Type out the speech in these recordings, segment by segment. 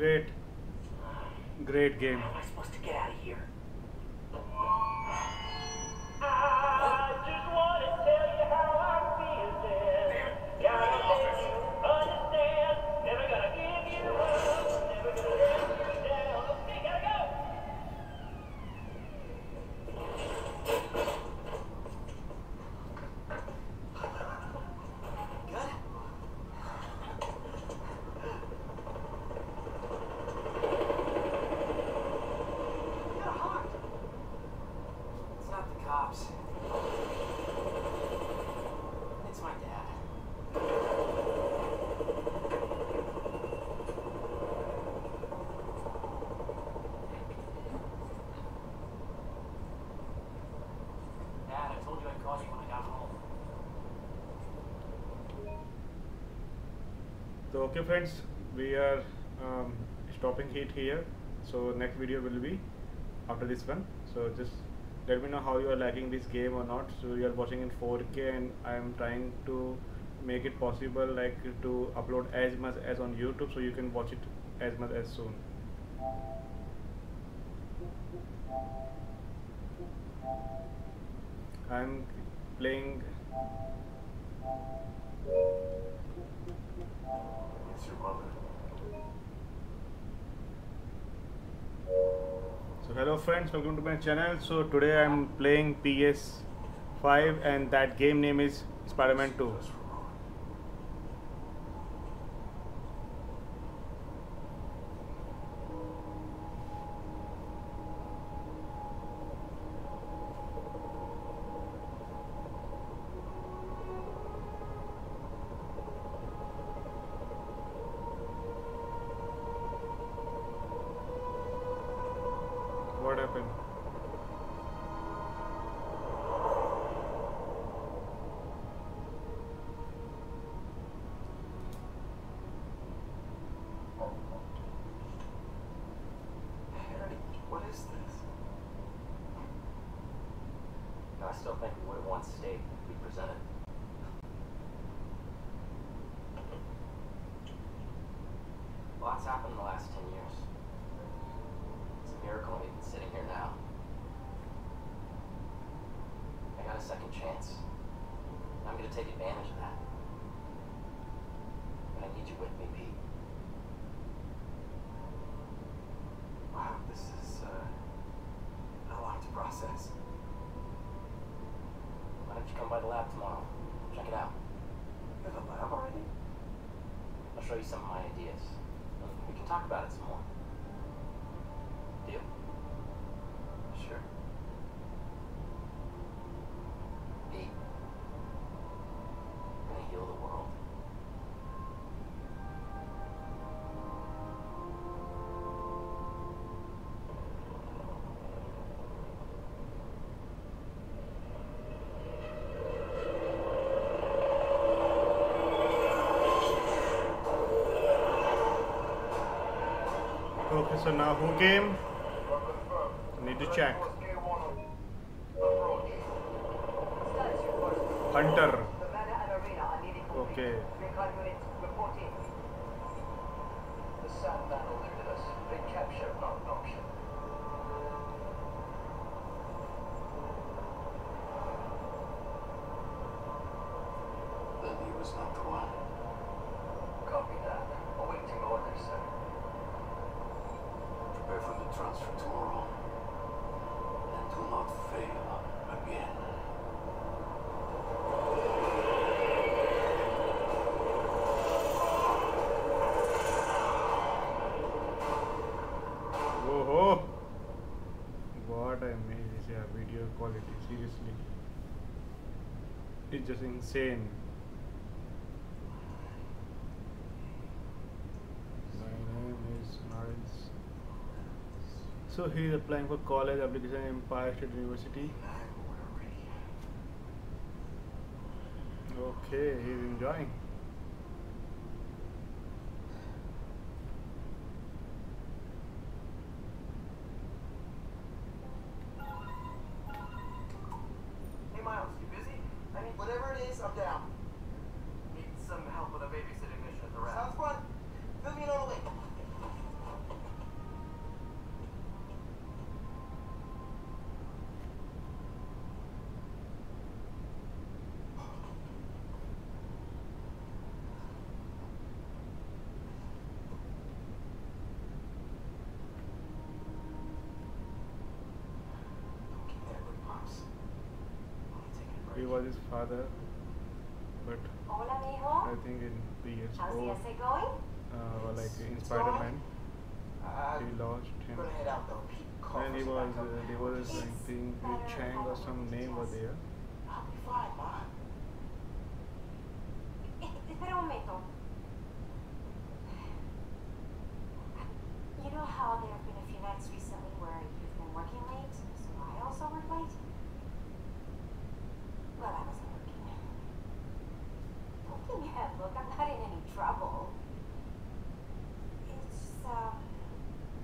Great. Great game. Okay friends, we are um, stopping it here. So next video will be after this one. So just let me know how you are liking this game or not. So you are watching in 4K and I am trying to make it possible like to upload as much as on YouTube so you can watch it as much as soon. I'm playing So hello friends, welcome to my channel. So today I'm playing PS5 and that game name is Spider-Man 2. Still think we would have won state if we presented. Lots happened in the last 10 years. It's a miracle I'm even sitting here now. I got a second chance. I'm gonna take advantage of that. But I need you with me, Pete. Wow, this is uh, a lot to process. By the lab tomorrow? Check it out. You have a lab already? I'll show you some of my ideas. We can talk about it so now who came? Need to check. Hunter. What I made is yeah, video quality. Seriously, it's just insane. My name is Miles. So he is applying for college application in Empire State University. Okay, he's enjoying. Hey Miles, you busy? I need whatever it is, I'm down. Need some help with a babysitting mission at the Raft. Sounds fun. Fill me in on the way. He was his father, but Hola, I think in How's the PS4, essay going? uh, or like in Spider-Man, Uh, he lost him. better head out though. Pete called And he was, back up. uh, there was, I It's think, Lee Chang or some a name was test. there. I'll be fine, ma. Eh, Espera un momento. You know how there have been a few nights recently where you've been working late, so I also work late? Well, I wasn't working. Don't give me that look. I'm not in any trouble. It's, um,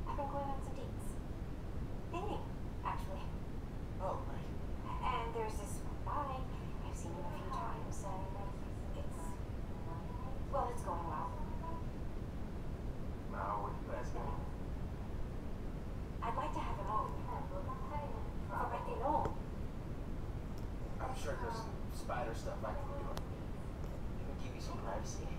I've been going on some dates. Dating, actually. Oh, right. And there's this one guy. I've seen him a few times, and it's well, it's going well. Now, what you guys doing? I'd like to have him over for a birthday no. I'm sure there's some spider stuff I can do. It can give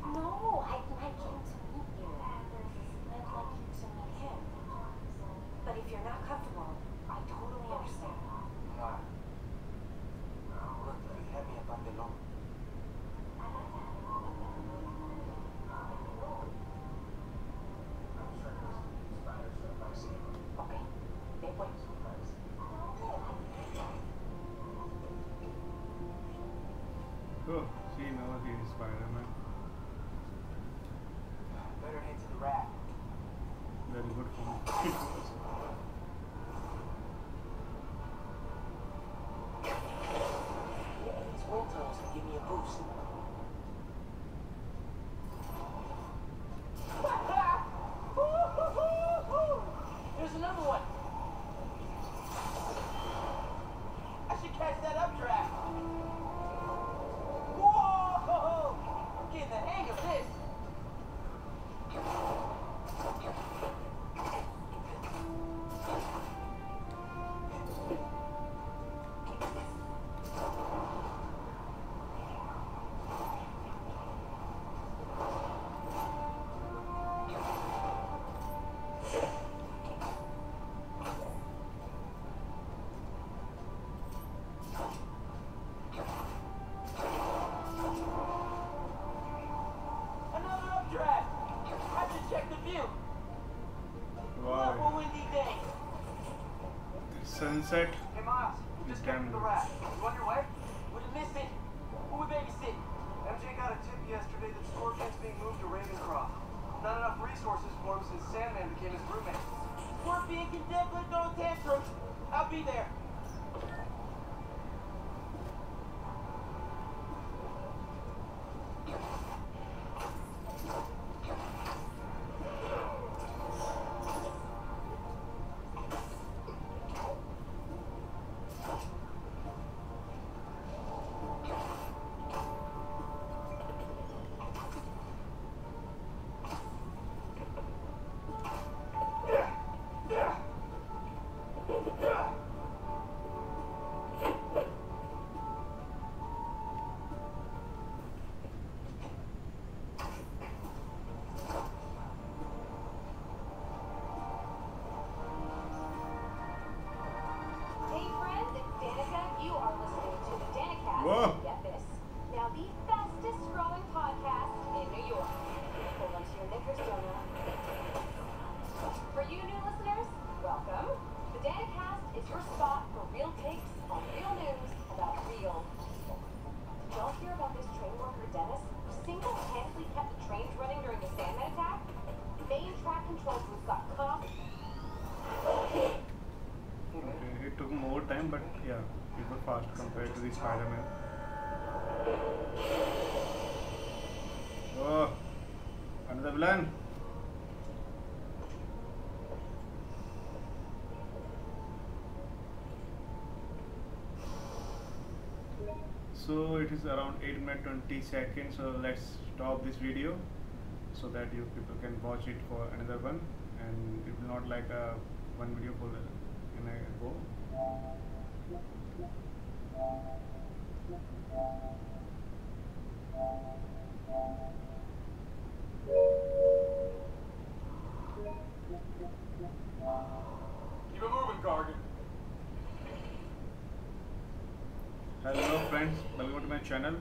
Sunset. Hey, Miles, we just came from the Raft. You on your way? Would have missed it. Who would babysit? MJ got a tip yesterday that Scorpion's being moved to Ravencroft. Not enough resources for him since Sandman became his roommate. Scorpion can definitely throw a tantrum. I'll be there. Your spot for real takes on real news about real people. Y'all hear about this train worker Dennis who single-handedly kept the trains running during the Sandman attack? Main track control group got Okay, it took more time, but yeah, it was fast compared to the Spider-Man. Oh, another villain. So it is around 8 minutes 20 seconds. So let's stop this video so that you people can watch it for another one and it will not like a one video for in a go. friends, welcome to my channel.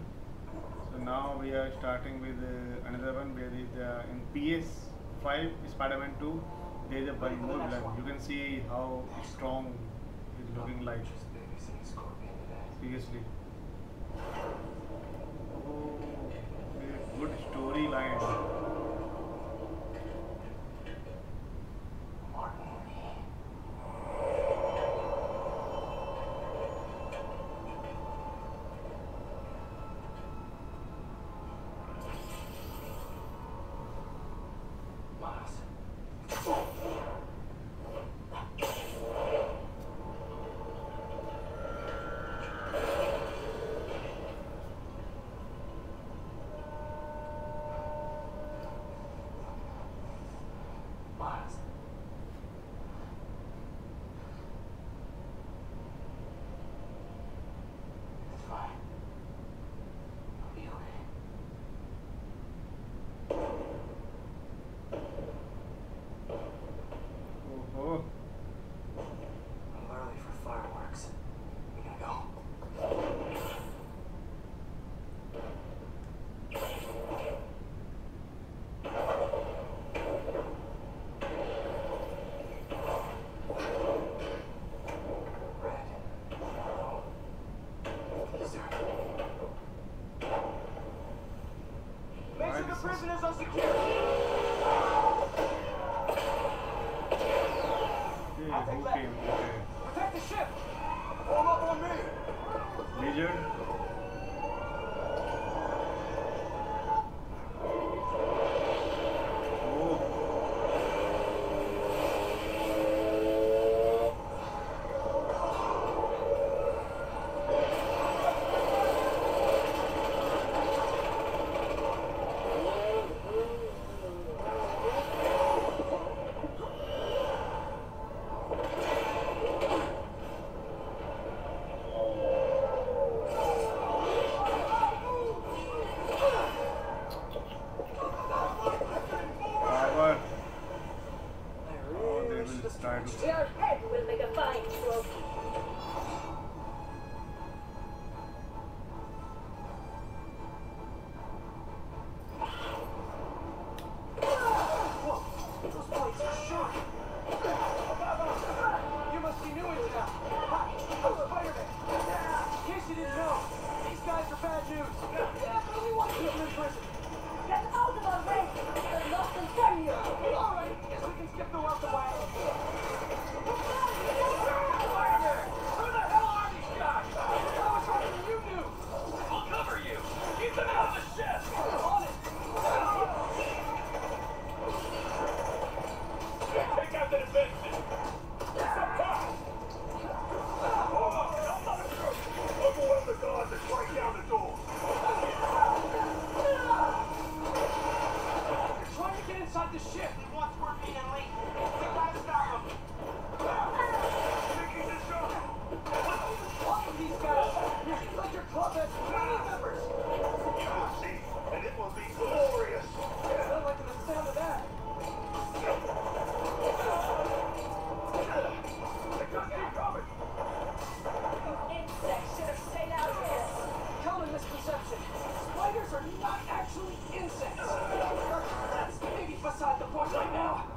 So now we are starting with uh, another one where is uh, in PS5 Spider-Man 2 there is a big more. You can see how strong it's looking like. Seriously. Oh, good storyline. the Protect the ship! All up on me! Major. the ship. right now.